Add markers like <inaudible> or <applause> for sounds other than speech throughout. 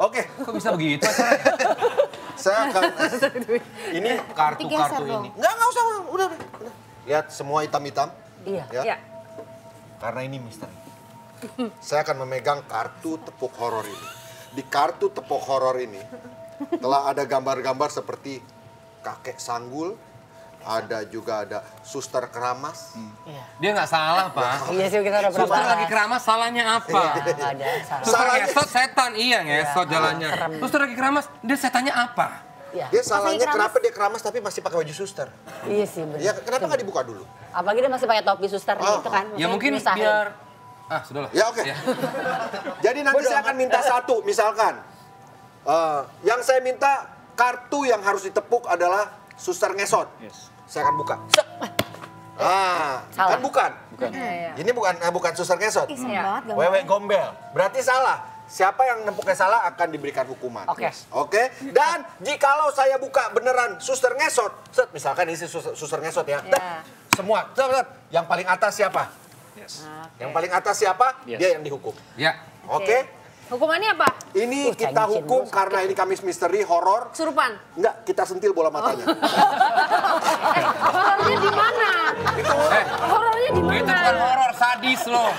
Oke, Kok bisa begitu <laughs> saya akan <laughs> ini kartu-kartu ini. Enggak, enggak usah, udah, udah, udah. Lihat semua hitam-hitam. Iya. Ya. Iya. Karena ini misteri. <laughs> Saya akan memegang kartu tepuk horor ini. Di kartu tepuk horor ini telah ada gambar-gambar seperti kakek sanggul, ada juga ada suster keramas. Iya. Dia nggak salah, Pak. Iya sih kita udah pernah Suster lagi keramas, salahnya apa? Iya, nggak ada salah. Suster Salahnya- ngesot setan, iya ngesot Iya, jalannya. serem. Suster lagi keramas, dia setannya apa? Iya. Dia salahnya keramas. kenapa dia keramas tapi masih pakai baju suster? Iya sih benar. Ya kenapa nggak dibuka dulu? Apalagi dia masih pakai topi suster Oh. gitu kan. Ya mungkin nyusahin. biar... Ah, sudahlah. Ya oke. Ya. <laughs> Jadi nanti saya akan minta satu, misalkan eh, yang saya minta kartu yang harus ditepuk adalah suster ngesot. Saya akan buka. Sek. Ah, Salah. kan bukan. Iya, iya. Ini bukan eh, bukan suster ngesot. Ih, Iya. banget. Wewe gombel. Berarti salah. Siapa yang nempuknya salah akan diberikan hukuman. Oke. Oke. Dan jikalau saya buka beneran suster ngesot, set, misalkan ini suster, suster ngesot ya. Ya. tet, Semua, set, set. yang paling atas siapa? Yang paling atas siapa? Dia yang dihukum. Ya. Oke. Hukumannya apa? Ini Uh, kita hukum karena ini Kamis Misteri horor. Kesurupan. Enggak, kita sentil bola matanya. Eh, horornya di mana? Eh, Horornya di mana? itu bukan horor, sadis loh.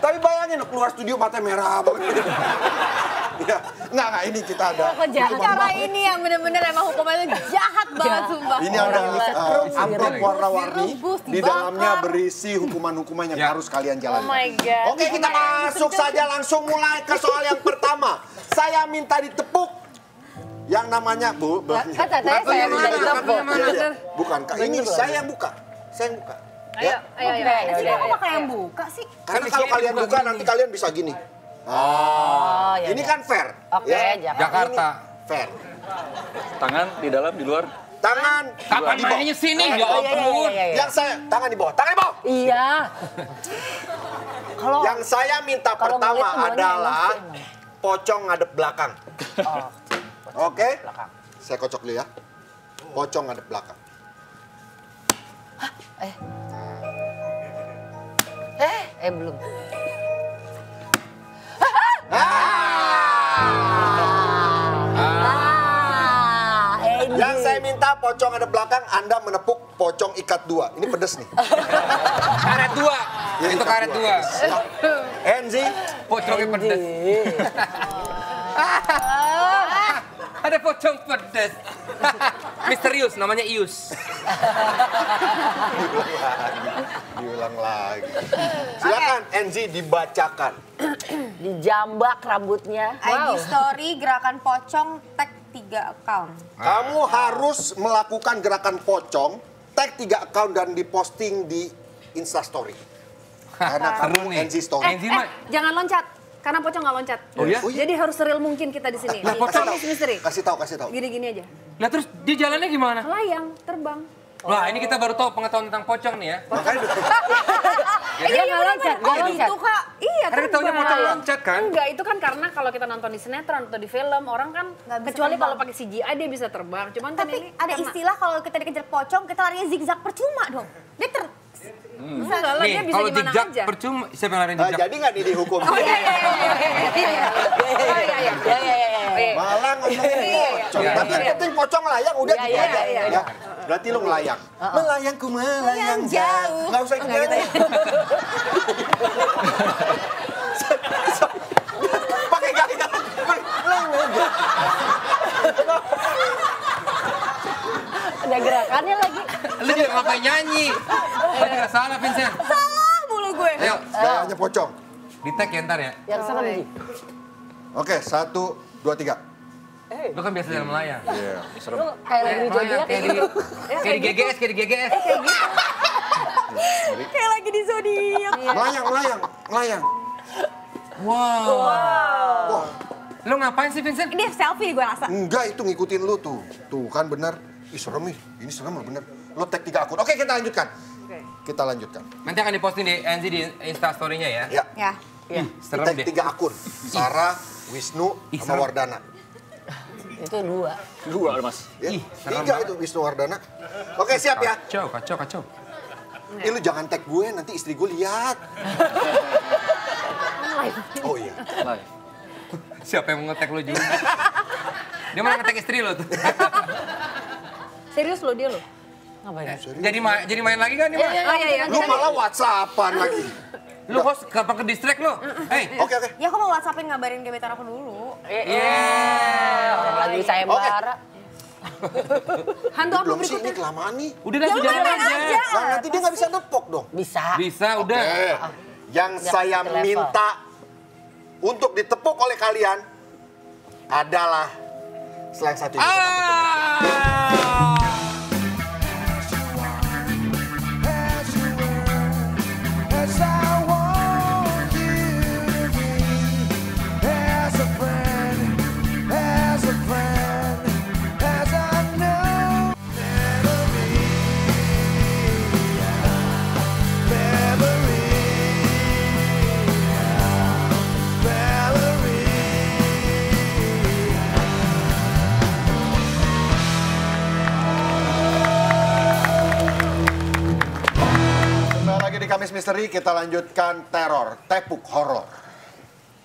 Tapi bayangin keluar studio matanya merah banget. Ya, enggak, enggak, ini kita ada. Kok jahat Cara ini yang bener-bener emang hukumannya jahat banget sumpah. Ini ada uh, terus amplop warna-warni. Di dalamnya berisi hukuman-hukuman yang Ya. harus kalian Oh jalani. my god. Oke, kita masuk saja langsung mulai ke soal yang pertama. Saya minta ditepuk yang namanya Bu. Katanya saya Kartunya minta ditepuk. Bukan, Kak. Ini saya yang buka. Saya yang buka. Ayo, Ya. ayo, ayo. Ya Sih, kok yang buka sih? Karena kalau kalian buka nanti kalian bisa gini. Oh, ya. Ini udah. kan fair. Oke, ya. Jakarta. Jakarta. Ini fair. Tangan di dalam, di luar. Tangan Kapan mainnya sini? Ya bawah. Iya, iya, iya. Yang saya tangan di bawah, tangan di bawah. Iya. Kalau Yang saya minta Kalau pertama adalah pocong ngadep belakang. oh, Oke? belakang. Saya kocok dulu ya. Pocong ngadep belakang. Eh. Eh, eh belum. Yang saya minta pocong ngadep belakang, Anda menepuk pocong ikat dua. Ini pedes nih. <laughs> Karet dua. Ya, itu karet dua. Enzi, Pocongnya pedes. <laughs> Ada pocong pedes. Misterius, namanya Ius. <laughs> diulang lagi. Silakan Enzi dibacakan. Dijambak rambutnya. IG story gerakan pocong tag 3 account. Kamu harus melakukan gerakan pocong, tag tiga account dan diposting di Instastory. Karena kamu. Enzi Story. Eh, mah jangan loncat. Karena pocong nggak loncat. Oh ya? Oh iya? Jadi harus real mungkin kita di sini. Lah, Di pocong- misteri. Kasih tahu, kasih tahu. Gini-gini aja. Lah terus dia jalannya gimana? Layang, terbang. Wah, ini kita baru tahu pengetahuan tentang pocong nih ya. Makanya Eh, <laughs> nggak loncat, nggak gitu kak. Iya Karena terbang. taunya pocong loncat kan? Enggak, itu kan karena kalau kita nonton di sinetron atau di film, orang kan kecuali kalau pakai CGI dia bisa terbang. Cuman kan Tapi ini ada karena- istilah kalau kita dikejar pocong, kita larinya zigzag percuma dong. Dia ter... Enggak lah, dia Nih, bisa kalau aja. percuma siapa yang lari Ah, zigzag? jadi nggak nih dihukum? Oh iya iya iya iya iya iya. Oh, iya, iya. Ya, ya, ya, ya. Iya. Malah ngomongin pocong. Iya, Tapi yang iya. penting pocong layang udah Iya, gitu iya, aja. iya, Ya. Berarti lu ngelayang. Melayangku melayang jauh. Nggak usah ikut nyanyi. Pakai gaya. Ada gerakannya lagi. Lu juga ngapain nyanyi? Tadi nggak salah Vincent. Salah mulu gue. Ayo, Gayanya pocong. di tag ya ntar ya. Yang serem Ji. Oke, satu, dua, tiga. Lu kan biasa jalan melayang. Iya. Lu kayak lagi di zodiak kayak di kayak di GGS, kayak di GGS. Kayak lagi di zodiak. Melayang, melayang, melayang. Wow. Wah, Lu ngapain sih Vincent? Ini selfie gue rasa. enggak itu ngikutin lu tuh. Tuh kan bener. Ih serem nih, ini serem loh bener. Lo tag tiga akun. Oke kita lanjutkan. Kita lanjutkan. Nanti akan diposting di NZ di Insta story-nya ya. Ya, Ya. Iya. Serem tag deh. tiga akun. Sarah, Wisnu, Ih, sama serem. Wardana. Itu dua. Dua, Mas. Ya, Ih, serem tiga banget. itu Wisnu Wardana. Oke siap ya. Kacau, kacau, kacau. Ih lu jangan tag gue, nanti istri gue lihat. <laughs> Oh iya. Live. Siapa yang mau ngetek lu juga? Dia mau ngetek istri lo tuh. <laughs> Serius lo dia lo? Ngapain? jadi ma- jadi main lagi kan nih, Mas? Oh iya iya. Lu malah whatsappan lagi. Lu host kapan ke distract lu? Hei, Oke, oke. Ya aku mau whatsappin ngabarin gebetan aku dulu. Iya. Orang lagi sayembara. <laughs> Hantu apa Belum sih, ini berikutnya? kelamaan nih. udah dah lu jalan aja. Nah, nanti dia nggak bisa nepok dong. Bisa. Bisa, udah. Eh, yang Jangan saya minta untuk ditepuk oleh kalian adalah selain satu ini. Ah! Misteri, kita lanjutkan teror, tepuk horor.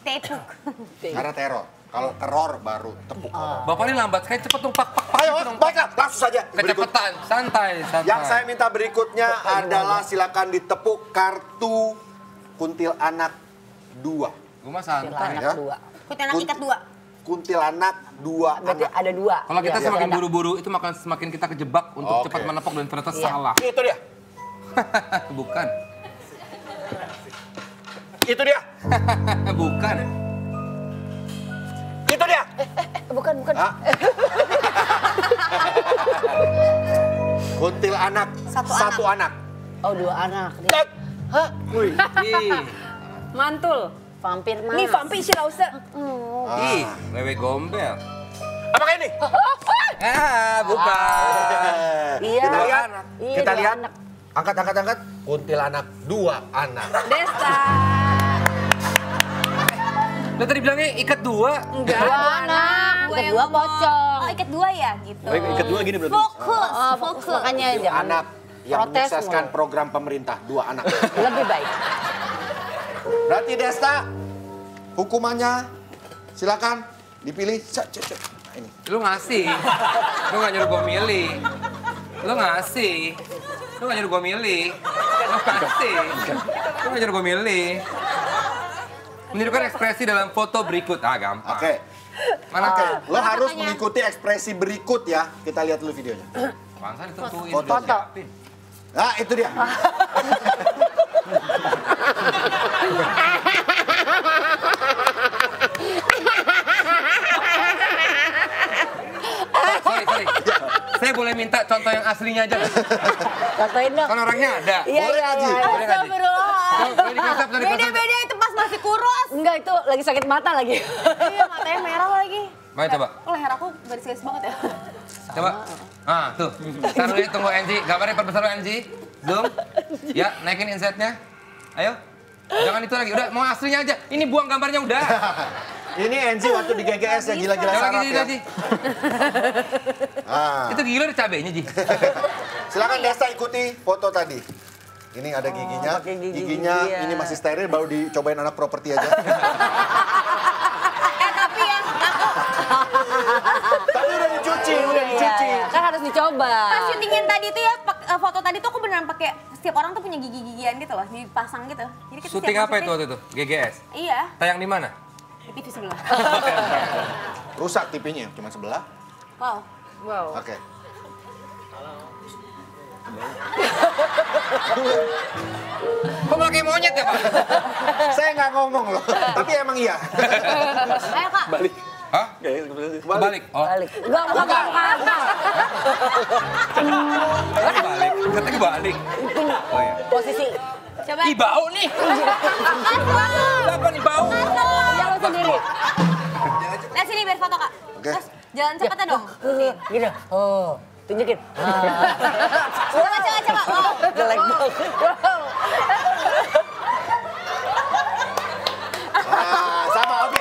Tepuk. <laughs> Karena teror. Kalau teror baru tepuk horor. Bapak ini lambat sekali, cepet dong, pak, pak, pak. Ayo, baiklah, langsung saja. Berikut. Kecepatan, santai, santai. Yang saya minta berikutnya adalah silakan ditepuk kartu kuntilanak dua. Gue mah santai. Anak ya. dua. Kuntilanak Kun- ikat dua. Kuntilanak dua Berarti anak. ada dua. Kalau kita Iya, semakin buru-buru, itu makan semakin kita kejebak untuk Oke. cepat menepok dan ternyata Iya. salah. Itu dia. <laughs> Bukan. Itu dia. <laughs> Bukan. Itu dia. Eh, bukan, bukan. Hah? <laughs> Kuntilanak Satu satu anak. Oh, dua anak. Dia Cek. Hah? Wih, ih, Mantul. Vampir mas. Nih vampir si Rausa. ih, wewe gombel. Apakah ini? <laughs> Ah, bukan. Iya. Kita lihat. Iya, Kita lihat. anak. Angkat, angkat, angkat. Kuntilanak dua anak. Desta. Lo tadi bilangnya ikat dua. Enggak. Dua anak. Gue Ikat dua pocong. Oh, ikat dua ya gitu. Baik, ikat dua gini berarti. Fokus, Oh, fokus. makanya jangan Anak yang protes menyukseskan program pemerintah. Dua anak. <laughs> Lebih baik. Berarti Desta, hukumannya silakan dipilih. Cek, cek, cek. Nah, ini. Lu ngasih. Lu gak nyuruh gua milih. Lu ngasih. Lu gak nyuruh gua milih. Lu ngasih. Lu gak nyuruh gua milih. Menunjukkan ekspresi dalam foto berikut. Ah, gampang. Oke. Mana Oke, tuh? lo harus mengikuti ekspresi berikut ya. Kita lihat dulu videonya. Bangsa ditentuin. Foto. siapin. Nah, itu dia. Sorry, sorry. Saya boleh minta contoh yang aslinya aja? Contohin dong. Kan orangnya ada. Iya, Boleh, iya, Haji. iya. Boleh nggak, Ji? Astagfirullah. Boleh di close up, boleh di close up. Beda-beda masih kurus. Enggak, itu lagi sakit mata lagi. Iya, matanya merah lagi. Mana coba? Oh, leher aku garis-garis banget ya. Coba. Ah, tuh. Taruh dulu, tunggu NG. Gambarnya perbesar NG. Zoom. Ya, naikin insetnya. Ayo. Jangan itu lagi. Udah, mau aslinya aja. Ini buang gambarnya udah. <laughs> Ini Enzi waktu di GGS yang gila-gila Jangan sarap lagi, ya. Ji. <laughs> Ah. Itu gila ada cabenya, Ji. Silakan Desta ikuti foto tadi. Ini ada giginya. pakai gigi Giginya dia. ini masih steril baru dicobain anak properti aja. <laughs> Eh, tapi ya, aku Tapi udah dicuci, udah Iya, dicuci. iya. Kan harus dicoba. pas syutingin tadi tuh ya, eh, foto tadi tuh aku beneran pakai setiap orang tuh punya gigi-gigian gitu loh, dipasang gitu. Jadi kita Syuting apa itu waktu itu? GGS. Iya, Tayang di mana? di TV sebelah. <laughs> Rusak TV-nya cuma sebelah. Wow. Wow. Oke. Kok malah kayak monyet ya, Pak? <laughs> Saya nggak ngomong loh, tapi emang iya. Ayo kak. Balik. Hah? Itu. Kebalik. Oh, Balik. Enggak, bukan, bukan. katanya kebalik. Katanya kebalik. Oh iya. Posisi. Coba. Ih, bau nih. Apa nih bau? Lo sendiri. Lihat sini biar foto kak. Oke. Terus jalan cepetnya dong. Nih. Gini. Oh, tunjukin. <laughs> Coba coba coba. Wow. jelek banget. Wow. Ah, sama oke.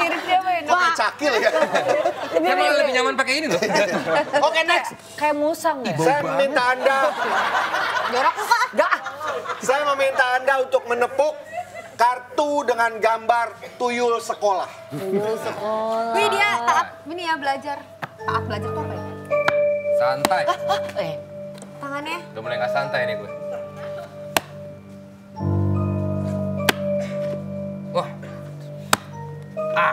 Mirip siapa ya? Cakil ya? Saya malah lebih nyaman pakai ini loh. <laughs> Oke next. Kayak musang ya? Saya meminta anda, Jorok. Enggak. saya meminta anda untuk menepuk kartu dengan gambar tuyul sekolah. Tuyul sekolah. Wih dia taat ini ya belajar. Taat belajar tuh apa ya? Santai. Eh, Tangannya. Udah mulai nggak santai nih gue. Wah. Ah.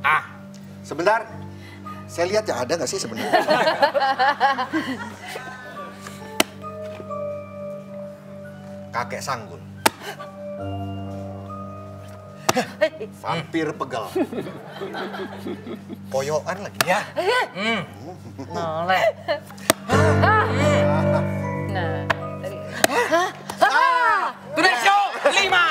Ah. Sebentar, saya lihat ya ada nggak sih sebenarnya? <laughs> Kakek sanggul. Vampir pegal. Koyokan lagi ya. noleh. Nah, tadi. Today show lima.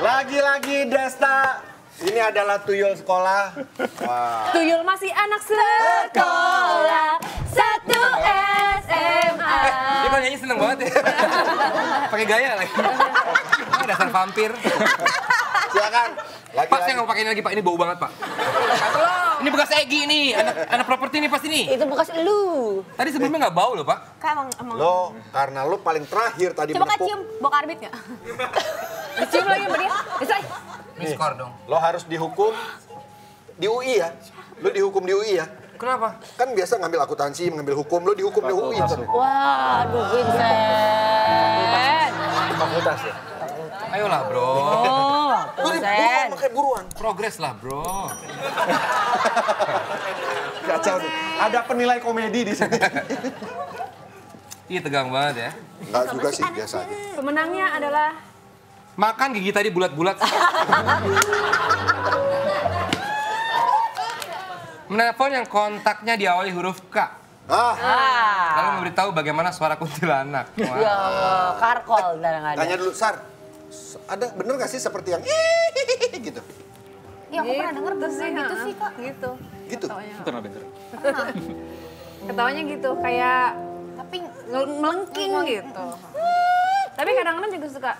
Lagi-lagi Desta. Ini adalah tuyul sekolah. Wah. Tuyul masih anak sekolah satu SMA. Dia kalau nyanyi seneng banget ya. <laughs> Pakai gaya lagi. Ah, dasar vampir. Silakan. Pak, saya nggak mau pakai ini lagi, Pak. Ini bau banget, Pak. Ini bekas Egi nih, anak, anak properti nih pasti nih. Itu bekas lu. Tadi sebelumnya nggak bau loh, Pak. Kayak emang, emang. Lo karena lo paling terakhir tadi Coba menepuk. cium bawa karbit nggak? Dicium lagi sama dia. Bisa. Ini skor dong. Lo harus dihukum di UI ya. Lo dihukum di UI ya. Kenapa? Kan biasa ngambil akuntansi, ngambil hukum, lo dihukum di UI. Wah, aduh Vincent. Fakultas ya? Ayolah, bro. Oh, di- buruan, Vincent. makanya buruan. Progres lah, bro. Kacau nih. Ada penilai komedi di sini. Iya, tegang banget ya. Enggak juga sih, biasa aja. Pemenangnya adalah Makan gigi tadi bulat-bulat. <laughs> Menelpon yang kontaknya diawali huruf K. Ah, Lalu memberitahu bagaimana suara kuntilanak. Wah. <laughs> Ya Allah, karkol kadang-kadang. tanya dulu, Sar. Ada bener gak sih seperti yang <laughs> gitu? Iya aku pernah denger tuh sih gitu sih kak. gitu. Gitu. Pernah bener. Ketawanya gitu kayak Tapi melengking gitu. Tapi kadang-kadang juga suka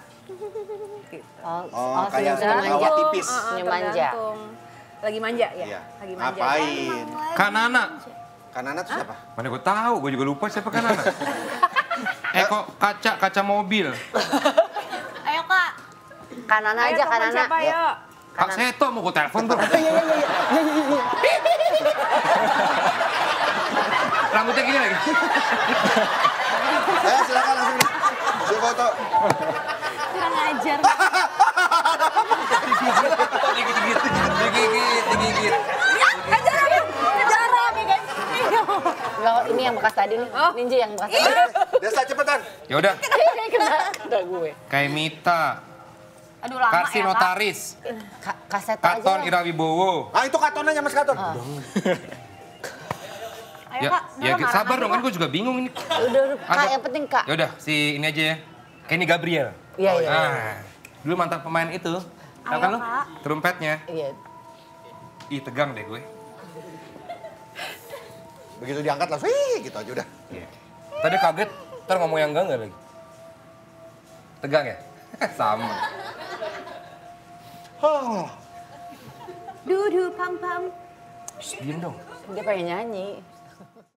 gitu. Oh, Oh, oh, kayak manja. tipis. Uh-uh, Senyum manja. Lagi manja ya? Iya. Lagi manja. Ngapain? Kanana. Kanana tuh siapa? Mana gue tahu, gue juga lupa siapa Kanana. <laughs> eh kok kaca kaca mobil. ayo kak. Kanan Ayo, aja, telepon kanan. siapa yuk? Kak Seto mau gue telepon tuh. <laughs> Rambutnya gini lagi. Eh, silakan langsung. Saya foto. Kurang ajar. <laughs> bekas tadi nih. Ninja yang bekas tadi. Desa cepetan. Ya udah, Kena, udah gue. kayak Mita, Aduh lama Karsi ya. Notaris, Ka kaset aja. Katon Irawibowo. Ah, itu katonanya Mas Katon. Ayo Ya, kak. ya Nora sabar marah dong, kan gue juga bingung ini. Udah, udah. Kak, yang penting Kak. Ya udah, si ini aja ya. Kenny Gabriel. Iya, iya. Ah, dulu mantan pemain itu. Tahu Ayo, kan lu? Kak. Trompetnya. Iya. Ih, tegang deh gue. Begitu diangkat langsung, wih, gitu aja udah. Tadi kaget, ntar ngomong yang enggak enggak lagi. Tegang ya? <laughs> Sama. Oh, Dudu pam pam. Shh, diem dong. Dia pengen nyanyi.